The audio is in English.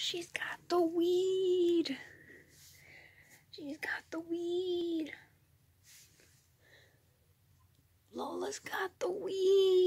she's got the weed. She's got the weed. Lola's got the weed.